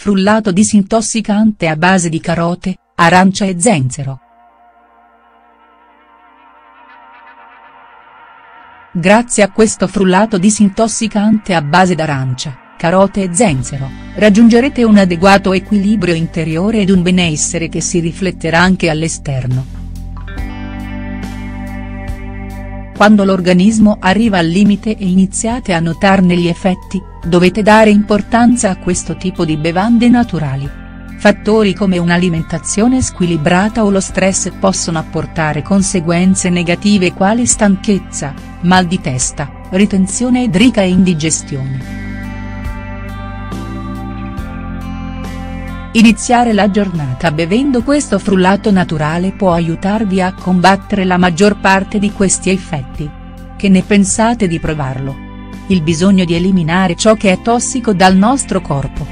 frullato disintossicante a base di carote, arancia e zenzero. Grazie a questo frullato disintossicante a base d'arancia, carote e zenzero, raggiungerete un adeguato equilibrio interiore ed un benessere che si rifletterà anche all'esterno. Quando l'organismo arriva al limite e iniziate a notarne gli effetti, dovete dare importanza a questo tipo di bevande naturali. Fattori come un'alimentazione squilibrata o lo stress possono apportare conseguenze negative quali stanchezza, mal di testa, ritenzione idrica e indigestione. Iniziare la giornata bevendo questo frullato naturale può aiutarvi a combattere la maggior parte di questi effetti. Che ne pensate di provarlo? Il bisogno di eliminare ciò che è tossico dal nostro corpo.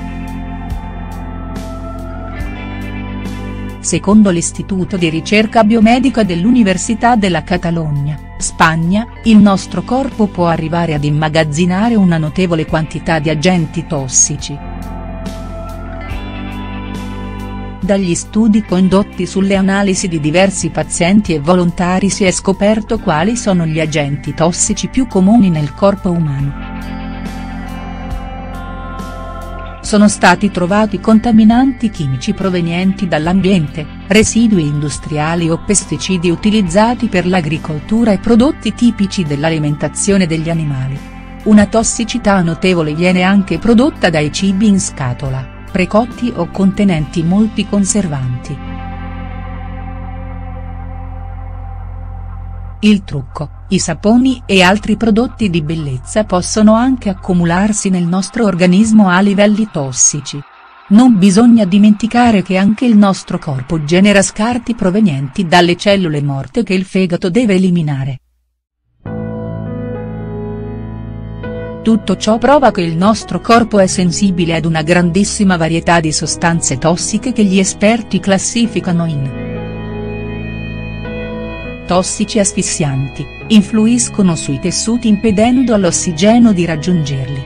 Secondo l'Istituto di ricerca biomedica dell'Università della Catalogna, Spagna, il nostro corpo può arrivare ad immagazzinare una notevole quantità di agenti tossici. Dagli studi condotti sulle analisi di diversi pazienti e volontari si è scoperto quali sono gli agenti tossici più comuni nel corpo umano. Sono stati trovati contaminanti chimici provenienti dall'ambiente, residui industriali o pesticidi utilizzati per l'agricoltura e prodotti tipici dell'alimentazione degli animali. Una tossicità notevole viene anche prodotta dai cibi in scatola precotti o contenenti molti conservanti. Il trucco, i saponi e altri prodotti di bellezza possono anche accumularsi nel nostro organismo a livelli tossici. Non bisogna dimenticare che anche il nostro corpo genera scarti provenienti dalle cellule morte che il fegato deve eliminare. Tutto ciò prova che il nostro corpo è sensibile ad una grandissima varietà di sostanze tossiche che gli esperti classificano in tossici asfissianti, influiscono sui tessuti impedendo all'ossigeno di raggiungerli.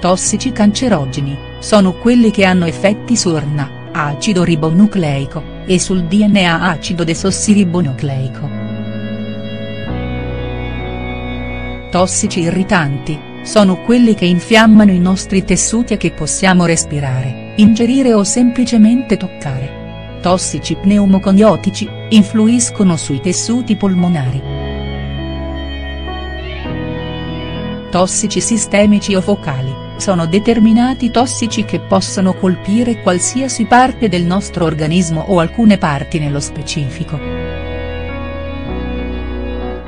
Tossici cancerogeni, sono quelli che hanno effetti su RNA, acido ribonucleico, e sul DNA acido desossiribonucleico. Tossici irritanti, sono quelli che infiammano i nostri tessuti e che possiamo respirare, ingerire o semplicemente toccare. Tossici pneumoconiotici, influiscono sui tessuti polmonari. Tossici sistemici o focali, sono determinati tossici che possono colpire qualsiasi parte del nostro organismo o alcune parti nello specifico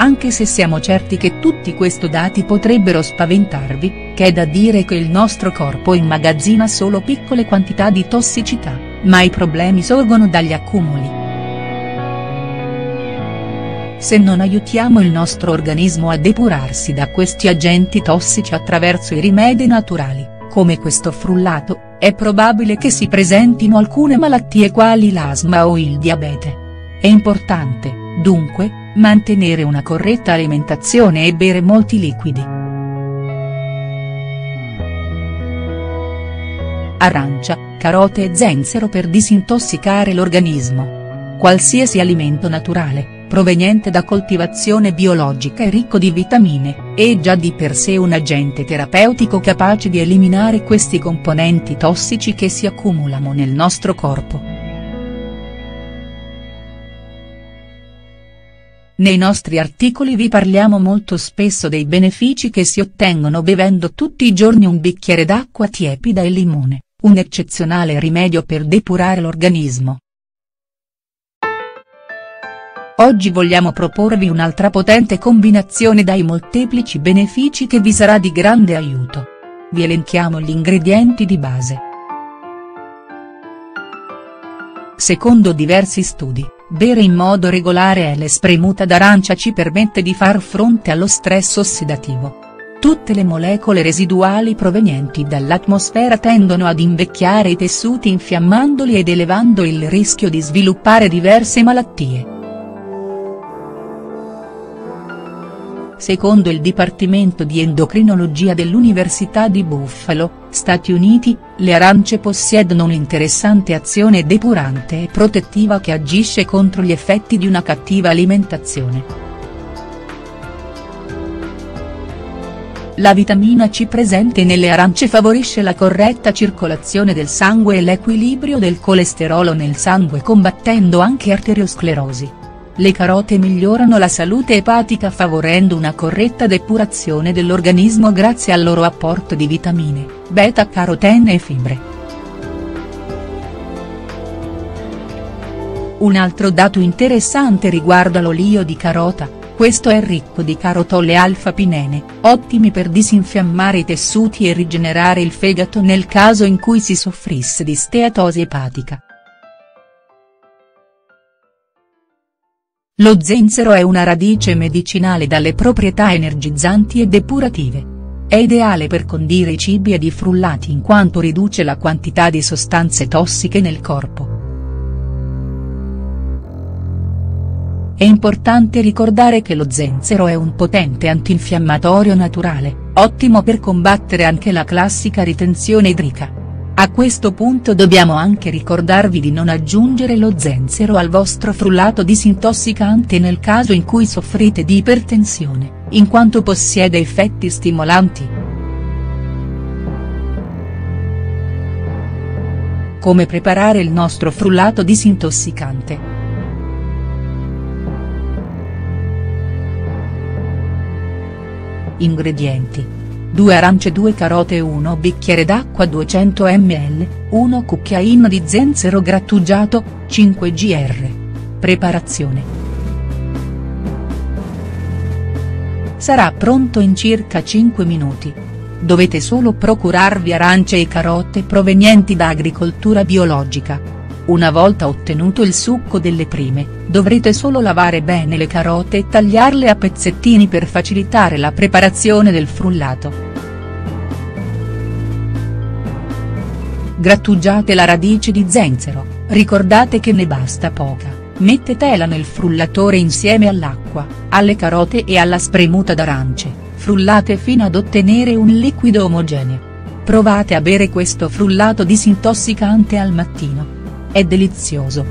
anche se siamo certi che tutti questi dati potrebbero spaventarvi, che è da dire che il nostro corpo immagazzina solo piccole quantità di tossicità, ma i problemi sorgono dagli accumuli. Se non aiutiamo il nostro organismo a depurarsi da questi agenti tossici attraverso i rimedi naturali, come questo frullato, è probabile che si presentino alcune malattie quali l'asma o il diabete. È importante, dunque, mantenere una corretta alimentazione e bere molti liquidi. Arancia, carote e zenzero per disintossicare l'organismo. Qualsiasi alimento naturale, proveniente da coltivazione biologica e ricco di vitamine, è già di per sé un agente terapeutico capace di eliminare questi componenti tossici che si accumulano nel nostro corpo. Nei nostri articoli vi parliamo molto spesso dei benefici che si ottengono bevendo tutti i giorni un bicchiere d'acqua tiepida e limone, un eccezionale rimedio per depurare l'organismo. Oggi vogliamo proporvi un'altra potente combinazione dai molteplici benefici che vi sarà di grande aiuto. Vi elenchiamo gli ingredienti di base. Secondo diversi studi, Bere in modo regolare l'espremuta d'arancia ci permette di far fronte allo stress ossidativo. Tutte le molecole residuali provenienti dall'atmosfera tendono ad invecchiare i tessuti infiammandoli ed elevando il rischio di sviluppare diverse malattie. Secondo il Dipartimento di Endocrinologia dell'Università di Buffalo, Stati Uniti, le arance possiedono un'interessante azione depurante e protettiva che agisce contro gli effetti di una cattiva alimentazione. La vitamina C presente nelle arance favorisce la corretta circolazione del sangue e l'equilibrio del colesterolo nel sangue combattendo anche arteriosclerosi le carote migliorano la salute epatica favorendo una corretta depurazione dell'organismo grazie al loro apporto di vitamine, beta-carotene e fibre. Un altro dato interessante riguarda l'olio di carota, questo è ricco di carotole alfa-pinene, ottimi per disinfiammare i tessuti e rigenerare il fegato nel caso in cui si soffrisse di steatosi epatica. Lo zenzero è una radice medicinale dalle proprietà energizzanti e depurative. È ideale per condire i cibi ed i frullati in quanto riduce la quantità di sostanze tossiche nel corpo. È importante ricordare che lo zenzero è un potente antinfiammatorio naturale, ottimo per combattere anche la classica ritenzione idrica. A questo punto dobbiamo anche ricordarvi di non aggiungere lo zenzero al vostro frullato disintossicante nel caso in cui soffrite di ipertensione, in quanto possiede effetti stimolanti. Come preparare il nostro frullato disintossicante. Ingredienti 2 arance 2 carote 1 bicchiere d'acqua 200 ml, 1 cucchiaino di zenzero grattugiato, 5 gr. Preparazione. Sarà pronto in circa 5 minuti. Dovete solo procurarvi arance e carote provenienti da agricoltura biologica. Una volta ottenuto il succo delle prime, dovrete solo lavare bene le carote e tagliarle a pezzettini per facilitare la preparazione del frullato. Grattugiate la radice di zenzero, ricordate che ne basta poca, mettetela nel frullatore insieme all'acqua, alle carote e alla spremuta d'arance, frullate fino ad ottenere un liquido omogeneo. Provate a bere questo frullato disintossicante al mattino. È delizioso.